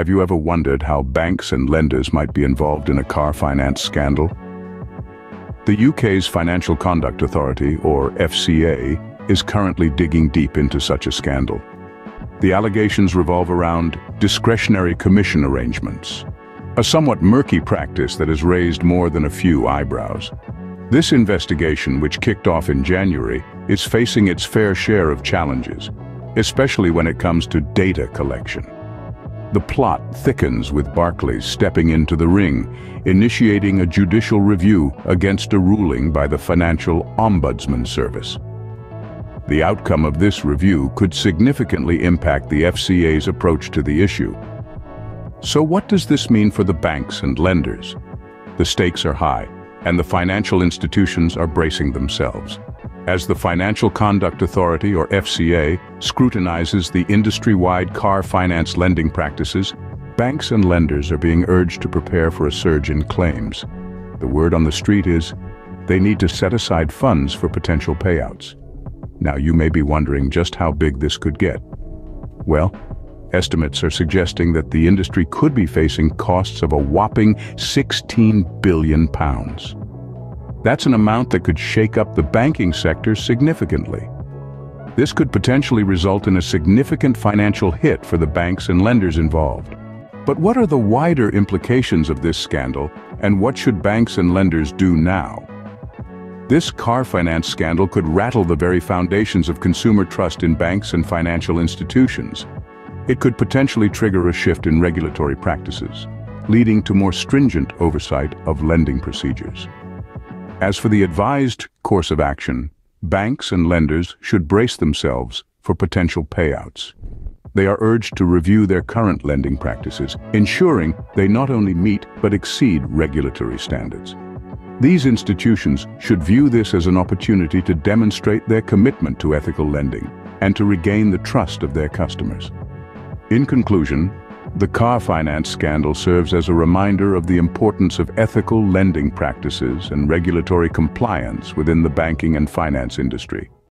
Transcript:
Have you ever wondered how banks and lenders might be involved in a car finance scandal? The UK's Financial Conduct Authority, or FCA, is currently digging deep into such a scandal. The allegations revolve around discretionary commission arrangements, a somewhat murky practice that has raised more than a few eyebrows. This investigation, which kicked off in January, is facing its fair share of challenges, especially when it comes to data collection. The plot thickens with Barclays stepping into the ring, initiating a judicial review against a ruling by the Financial Ombudsman Service. The outcome of this review could significantly impact the FCA's approach to the issue. So what does this mean for the banks and lenders? The stakes are high, and the financial institutions are bracing themselves. As the Financial Conduct Authority, or FCA, scrutinizes the industry-wide car finance lending practices, banks and lenders are being urged to prepare for a surge in claims. The word on the street is, they need to set aside funds for potential payouts. Now you may be wondering just how big this could get. Well, estimates are suggesting that the industry could be facing costs of a whopping 16 billion pounds. That's an amount that could shake up the banking sector significantly. This could potentially result in a significant financial hit for the banks and lenders involved. But what are the wider implications of this scandal, and what should banks and lenders do now? This car finance scandal could rattle the very foundations of consumer trust in banks and financial institutions. It could potentially trigger a shift in regulatory practices, leading to more stringent oversight of lending procedures. As for the advised course of action, banks and lenders should brace themselves for potential payouts. They are urged to review their current lending practices, ensuring they not only meet but exceed regulatory standards. These institutions should view this as an opportunity to demonstrate their commitment to ethical lending and to regain the trust of their customers. In conclusion, the car finance scandal serves as a reminder of the importance of ethical lending practices and regulatory compliance within the banking and finance industry.